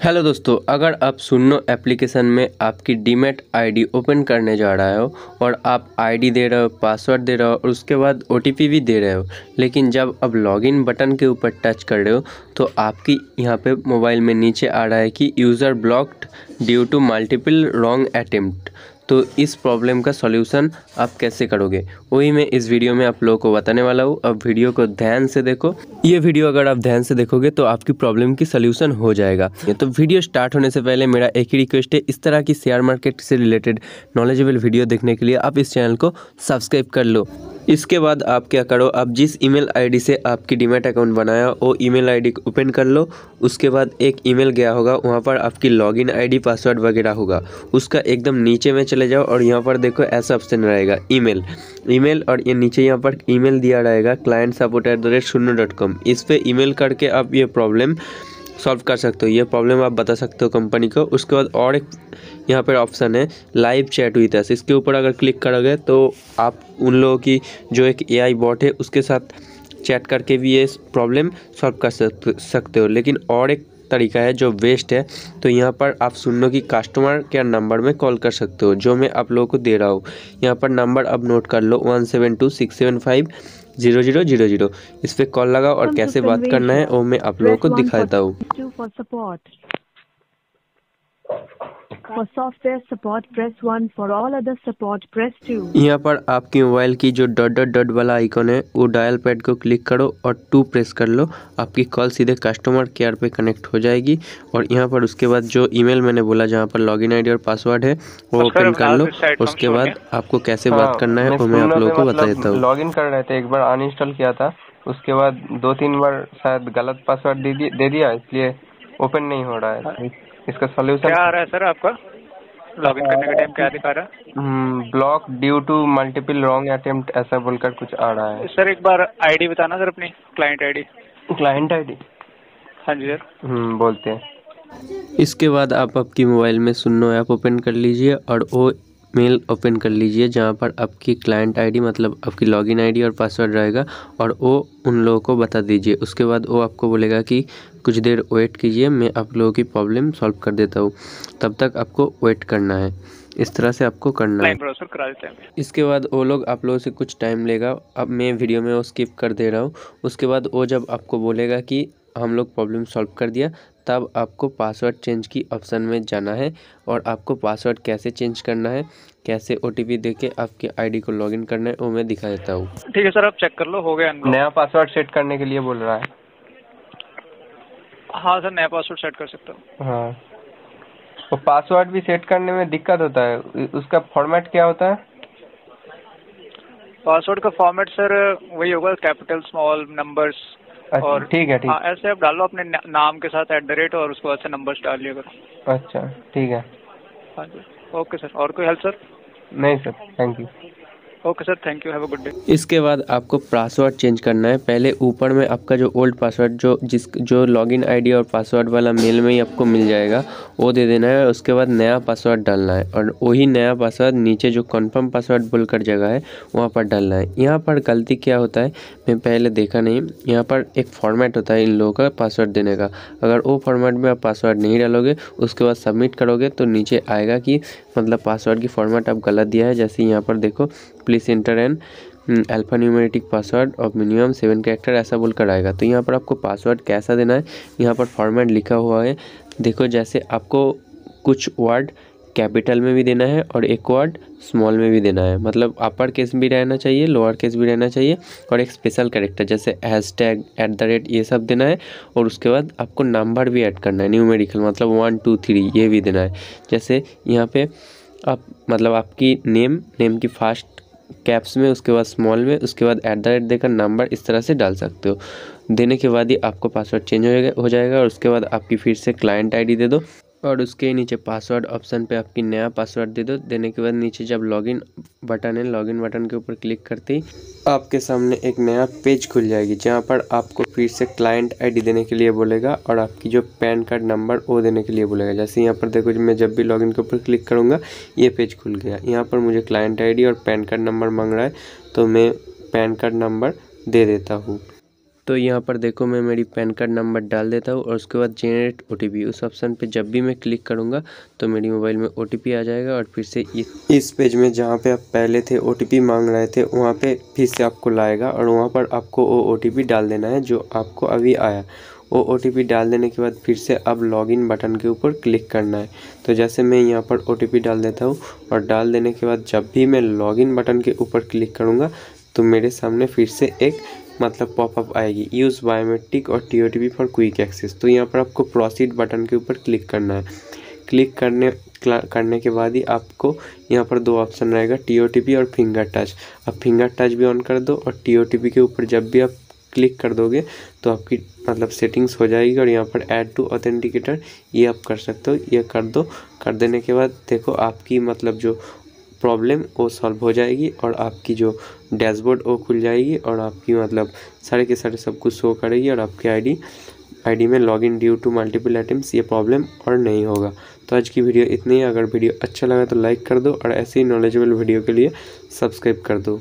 Hello दोस्तों, अगर आप सुनो एप्लीकेशन में आपकी डीमेट आईडी ओपन करने जा रहा हो और आप आईडी दे रहे हो, पासवर्ड दे रहे हो और उसके बाद ओटीपी भी दे रहे हो, लेकिन जब अब लॉगिन बटन के ऊपर टच कर रहे हो तो आपकी यहाँ पे मोबाइल में नीचे आ रहा है कि user blocked due to multiple wrong attempt. तो इस प्रॉब्लम का सॉल्यूशन आप कैसे करोगे? वही मैं इस वीडियो में आप लोगों को बताने वाला हूँ। अब वीडियो को ध्यान से देखो। ये वीडियो अगर आप ध्यान से देखोगे तो आपकी प्रॉब्लम की सॉल्यूशन हो जाएगा। तो वीडियो स्टार्ट होने से पहले मेरा एक ही रिक्वेस्ट है, इस तरह की शेयर मार्केट से रिलेटेड नॉलेजेबल वीडियो देखने के लिए आप इस चैनल को सब्सक्राइब कर लो। इसके बाद आप क्या करो, आप जिस ईमेल आईडी से आपकी डीमेट अकाउंट बनाया, वो ईमेल आईडी ओपन कर लो। उसके बाद एक ईमेल गया होगा, वहाँ पर आपकी लॉगिन आईडी, पासवर्ड वगैरह होगा। उसका एकदम नीचे में चले जाओ और यहाँ पर देखो ऐसा ऑप्शन रहेगा, ईमेल। ईमेल और ये नीचे यहाँ पर ईमेल दिया रहेगा client support at the rate शून्य डॉट कॉम इस पर ईमेल करके आप ये प्रॉब्लम सॉल्व कर सकते हो। ये प्रॉब्लम आप बता सकते हो कंपनी को। उसके बाद और एक यहाँ पर ऑप्शन है लाइव चैट विथ अस इसके ऊपर अगर क्लिक करोगे तो आप उन लोगों की जो एक एआई बॉट है, उसके साथ चैट करके भी ये प्रॉब्लम सॉल्व कर सकते हो। लेकिन और एक तरीका है जो वेस्ट है तो यहाँ पर आप सुन लो कि कस्टमर केयर नंबर में कॉल कर सकते हो जो मैं आप लोगों को दे रहा हूँ। यहाँ पर नंबर अब नोट कर लो one seven two six seven five zero zero zero zero इस पर कॉल लगाओ और कैसे बात करना है वो मैं आप लोगों को दिखा देता हूँ। For software support, press 1. For all other support, press 2. यहाँ पर आपकी मोबाइल की जो डॉट डॉट डॉट वाला आइकॉन है वो डायल पैड को क्लिक करो और टू प्रेस कर लो आपकी कॉल सीधे कस्टमर केयर पे कनेक्ट हो जाएगी और यहाँ पर उसके बाद जो ईमेल मैंने बोला जहाँ पर लॉगिन आईडी और पासवर्ड है वो ओपन कर लो उसके बाद आपको कैसे बात हाँ, करना है वो मैं आप लोगों को बता मतलब देता हूँ लॉग इन कर रहे थे एक बार अनइंस्टॉल किया था उसके बाद दो तीन बार शायद गलत पासवर्ड दे दिया इसलिए ओपन नहीं हो रहा हाँ। इसका सोल्यूशन क्या आ रहा है सर आपका? लॉगिन करने का टाइम क्या दिखा रहा है? Block due to multiple wrong attempt ऐसा बोलकर कुछ आ रहा है। सर एक बार आईडी बताना सर अपनी क्लाइंट आईडी क्लाइंट आईडी हाँ जी सर। हम्म बोलते हैं। इसके बाद आप आपकी मोबाइल में सुनो ऐप ओपन कर लीजिए और वो मेल ओपन कर लीजिए जहाँ पर आपकी क्लाइंट आईडी मतलब आपकी लॉगिन आईडी और पासवर्ड रहेगा और वो उन लोगों को बता दीजिए। उसके बाद वो आपको बोलेगा कि कुछ देर वेट कीजिए मैं आप लोगों की प्रॉब्लम सॉल्व कर देता हूँ। तब तक आपको वेट करना है। इस तरह से आपको करना है। करा देते हैं। इसके बाद वो लोग आप लोगों से कुछ टाइम लेगा। अब मैं वीडियो में वो स्किप कर दे रहा हूँ। उसके बाद वो जब आपको बोलेगा कि हम लोग प्रॉब्लम सॉल्व कर दिया तब आपको पासवर्ड चेंज की ऑप्शन में जाना है और आपको पासवर्ड कैसे चेंज करना है कैसे ओ टी पी दे के आपकी आईडी को लॉगिन करना है वो मैं दिखा देता हूँ। ठीक है सर आप चेक कर लो हो गया नया पासवर्ड सेट करने के लिए बोल रहा है। हाँ सर नया पासवर्ड सेट कर सकता हूँ। हाँ। तो पासवर्ड भी सेट करने में दिक्कत होता है। उसका फॉर्मेट क्या होता है? पासवर्ड का फॉर्मेट सर वही होगा कैपिटल स्मॉल नंबर्स अच्छा, और ठीक है ठीक। हाँ ऐसे आप डालो अपने नाम के साथ एट द रेट और उसके बाद से नंबर्स डाल लिया करो। अच्छा ठीक है। हाँ जी। ओके सर और कोई हेल्प सर नहीं sir thank you okay sir thank you have a good day इसके बाद आपको पासवर्ड चेंज करना है। पहले ऊपर में आपका जो ओल्ड पासवर्ड जो जिस, जो लॉगिन आईडी और पासवर्ड वाला मेल में ही आपको मिल जाएगा, वो दे देना है। उसके बाद नया पासवर्ड डालना है और वही नया पासवर्ड नीचे जो कंफर्म पासवर्ड बोलकर जगह है, वहाँ पर डालना है। यहाँ पर गलती क्या होता है, मैं पहले देखा नहीं। यहाँ पर एक फॉर्मेट होता है इन लोगों का पासवर्ड देने का। अगर वो फॉर्मेट में आप पासवर्ड नहीं डालोगे, उसके बाद सबमिट करोगे तो नीचे आएगा कि मतलब पासवर्ड की फॉर्मेट आप गलत दिया है। जैसे यहाँ पर देखो please enter an alpha numeric password और मिनिमम सेवन कैरेक्टर ऐसा बोलकर आएगा। तो यहाँ पर आपको पासवर्ड कैसा देना है? यहाँ पर फॉर्मेट लिखा हुआ है। देखो जैसे आपको कुछ वर्ड कैपिटल में भी देना है और एक वर्ड स्मॉल में भी देना है। मतलब अपर केस भी रहना चाहिए लोअर केस भी रहना चाहिए और एक स्पेशल कैरेक्टर जैसे hash tag at the rate ये सब देना है और उसके बाद आपको नंबर भी ऐड करना है। न्यूमेरिकल मतलब वन टू थ्री ये भी देना है। जैसे यहाँ पे आप मतलब आपकी नेम नेम की फास्ट कैप्स में, उसके बाद स्मॉल में, उसके बाद ऐट द रेट देकर नंबर इस तरह से डाल सकते हो। देने के बाद ही आपको पासवर्ड चेंज हो जाएगा हो जाएगा और उसके बाद आपकी फिर से क्लाइंट आईडी दे दो। और उसके नीचे पासवर्ड ऑप्शन पे आपकी नया पासवर्ड दे दो। देने के बाद नीचे जब लॉगिन बटन है लॉगिन बटन के ऊपर क्लिक करते ही आपके सामने एक नया पेज खुल जाएगी, जहाँ पर आपको फिर से क्लाइंट आईडी देने के लिए बोलेगा और आपकी जो पैन कार्ड नंबर वो देने के लिए बोलेगा। जैसे यहाँ पर देखो मैं जब भी लॉगिन के ऊपर क्लिक करूँगा, ये पेज खुल गया। यहाँ पर मुझे क्लाइंट आईडी और पैन कार्ड नंबर मांग रहा है तो मैं पैन कार्ड नंबर दे देता हूँ। तो यहाँ पर देखो मैं मेरी पैन कार्ड नंबर डाल देता हूँ और उसके बाद जेनरेट ओ उस ऑप्शन पे जब भी मैं क्लिक करूँगा तो मेरी मोबाइल में ओटीपी आ जाएगा और फिर से इस पेज में जहाँ पे आप पहले थे ओटीपी मांग रहे थे, वहाँ पे फिर से आपको लाएगा और वहाँ पर आपको वो ओटीपी डाल देना है जो आपको अभी आया। वो ओ डाल देने के बाद फिर से अब लॉगिन बटन के ऊपर क्लिक करना है। तो जैसे मैं यहाँ पर ओटीपी डाल देता हूँ और डाल देने के बाद जब भी मैं लॉगिन बटन के ऊपर क्लिक करूँगा तो मेरे सामने फिर से एक मतलब पॉपअप आएगी। यूज़ बायोमेट्रिक और T O T P for quick access तो यहाँ पर आपको प्रोसीड बटन के ऊपर क्लिक करना है। क्लिक करने करने के बाद ही आपको यहाँ पर दो ऑप्शन रहेगा टी ओ टी पी और फिंगर टच अब फिंगर टच भी ऑन कर दो और टी ओ टी पी के ऊपर जब भी आप क्लिक कर दोगे तो आपकी मतलब सेटिंग्स हो जाएगी और यहाँ पर ऐड टू ऑथेंटिकेटर ये आप कर सकते हो, ये कर दो। कर देने के बाद देखो आपकी मतलब जो प्रॉब्लम वो सॉल्व हो जाएगी और आपकी जो डैशबोर्ड वो खुल जाएगी और आपकी मतलब सारे के सारे सब कुछ शो करेगी और आपकी आईडी आईडी में log in due to multiple items ये प्रॉब्लम और नहीं होगा। तो आज की वीडियो इतनी है। अगर वीडियो अच्छा लगा तो लाइक कर दो और ऐसे ही नॉलेजेबल वीडियो के लिए सब्सक्राइब कर दो।